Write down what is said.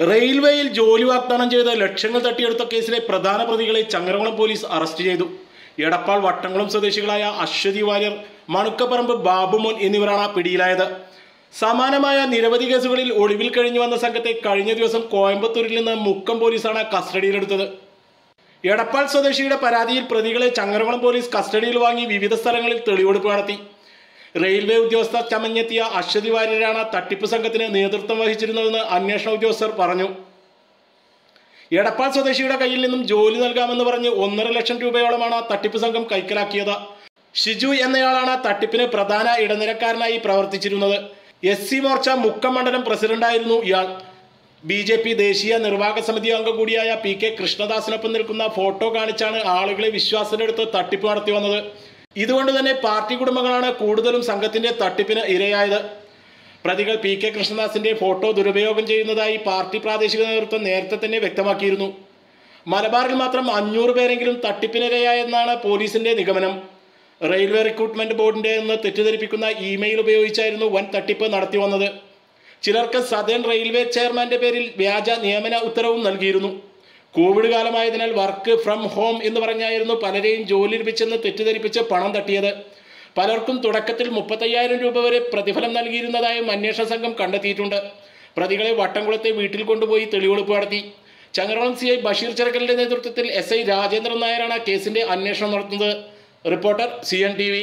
റെയിൽവേയിൽ ജോലി വാഗ്ദാനം ചെയ്ത് ലക്ഷങ്ങൾ തട്ടിയെടുത്ത കേസിലെ പ്രധാന പ്രതികളെ ചങ്ങരകുളം പോലീസ് അറസ്റ്റ് ചെയ്തു. എടപ്പാൾ വട്ടംകുളം സ്വദേശികളായ അശ്വതി വാര്യർ മണുക്കപ്പറമ്പ് ബാബുമോൻ എന്നിവരാണ് പിടിയിലായത്. സമാനമായ നിരവധി കേസുകളിൽ ഒളിവിൽ കഴിഞ്ഞു വന്ന സംഘത്തെ കഴിഞ്ഞ ദിവസം കോയമ്പത്തൂരിൽ നിന്ന് മുക്കം പോലീസാണ് കസ്റ്റഡിയിലെടുത്തത്. എടപ്പാൾ സ്വദേശിയുടെ പരാതിയിൽ പ്രതികളെ ചങ്ങരകുളം പോലീസ് കസ്റ്റഡിയിൽ വാങ്ങി വിവിധ സ്ഥലങ്ങളിൽ തെളിവെടുപ്പ് നടത്തി. റെയിൽവേ ഉദ്യോഗസ്ഥർ ചമഞ്ഞെത്തിയ അശ്വതി വാര്യരാണ് തട്ടിപ്പ് സംഘത്തിന് നേതൃത്വം വഹിച്ചിരുന്നതെന്ന് അന്വേഷണ ഉദ്യോഗസ്ഥർ പറഞ്ഞു. എടപ്പാൾ സ്വദേശിയുടെ കയ്യിൽ നിന്നും ജോലി നൽകാമെന്ന് പറഞ്ഞ് ഒന്നര ലക്ഷം രൂപയോളമാണ് തട്ടിപ്പ് സംഘം കൈക്കലാക്കിയത്. ഷിജു എന്നയാളാണ് തട്ടിപ്പിന് പ്രധാന ഇടനിലക്കാരനായി പ്രവർത്തിച്ചിരുന്നത്. എസ് സി മോർച്ച മുക്കം മണ്ഡലം പ്രസിഡന്റായിരുന്നു ഇയാൾ. ബി ജെ പി ദേശീയ നിർവാഹക സമിതി അംഗം കൂടിയായ പി കെ കൃഷ്ണദാസിനൊപ്പം നിൽക്കുന്ന ഫോട്ടോ കാണിച്ചാണ് ആളുകളെ വിശ്വാസത്തിലെടുത്ത് തട്ടിപ്പ് നടത്തി വന്നത്. ഇതുകൊണ്ട് തന്നെ പാർട്ടി കുടുംബങ്ങളാണ് കൂടുതലും സംഘത്തിന്റെ തട്ടിപ്പിന് ഇരയായത്. പ്രതികൾ പി കെ കൃഷ്ണദാസിന്റെ ഫോട്ടോ ദുരുപയോഗം ചെയ്യുന്നതായി പാർട്ടി പ്രാദേശിക നേതൃത്വം നേരത്തെ തന്നെ വ്യക്തമാക്കിയിരുന്നു. മലബാറിൽ മാത്രം അഞ്ഞൂറ് പേരെങ്കിലും തട്ടിപ്പിനിരയായെന്നാണ് പോലീസിന്റെ നിഗമനം. റെയിൽവേ റിക്രൂട്ട്മെന്റ് ബോർഡിന്റെ നിന്ന് തെറ്റിദ്ധരിപ്പിക്കുന്ന ഇമെയിൽ ഉപയോഗിച്ചായിരുന്നു വൻ തട്ടിപ്പ് നടത്തി വന്നത്. ചിലർക്ക് സദേൺ റെയിൽവേ ചെയർമാന്റെ പേരിൽ വ്യാജ നിയമന ഉത്തരവും നൽകിയിരുന്നു. കോവിഡ് കാലമായതിനാൽ വർക്ക് ഫ്രം ഹോം എന്ന് പറഞ്ഞായിരുന്നു പലരെയും ജോലി ലഭിച്ചെന്ന് തെറ്റിദ്ധരിപ്പിച്ച് പണം തട്ടിയത്. പലർക്കും തുടക്കത്തിൽ മുപ്പത്തയ്യായിരം രൂപ വരെ പ്രതിഫലം നൽകിയിരുന്നതായും അന്വേഷണ സംഘം കണ്ടെത്തിയിട്ടുണ്ട്. പ്രതികളെ വട്ടംകുളത്തെ വീട്ടിൽ കൊണ്ടുപോയി തെളിവെടുപ്പ് നടത്തി. ചങ്ങറോളം സി ഐ ബഷീർ ചെറുക്കലിന്റെ നേതൃത്വത്തിൽ എസ് ഐ രാജേന്ദ്രൻ നായരാണ് കേസിന്റെ അന്വേഷണം നടത്തുന്നത്. Reporter C N T V.